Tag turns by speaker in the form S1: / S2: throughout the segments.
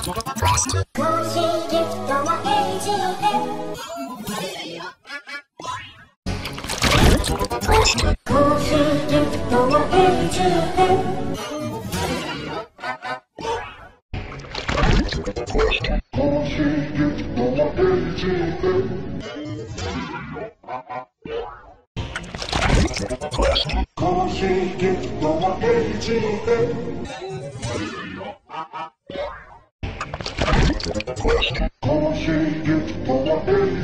S1: Coffee gift number AGM.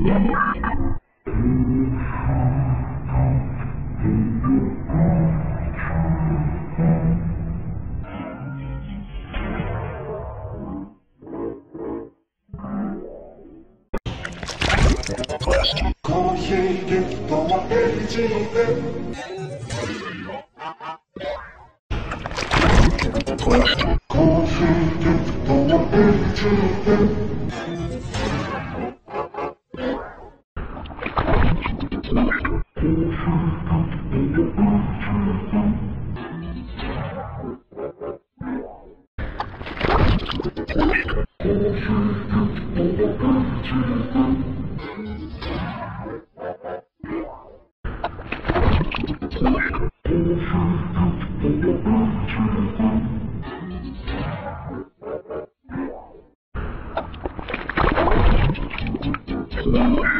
S2: Coffee, get the one Wow.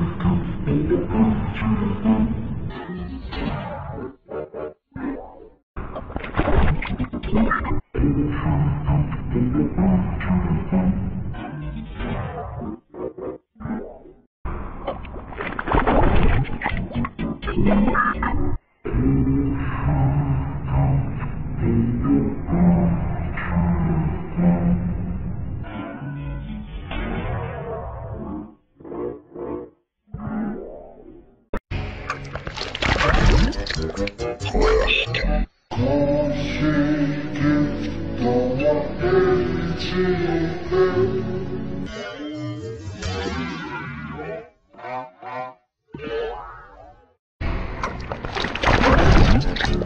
S2: goodbye, Charlie Kent.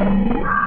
S3: Yeah.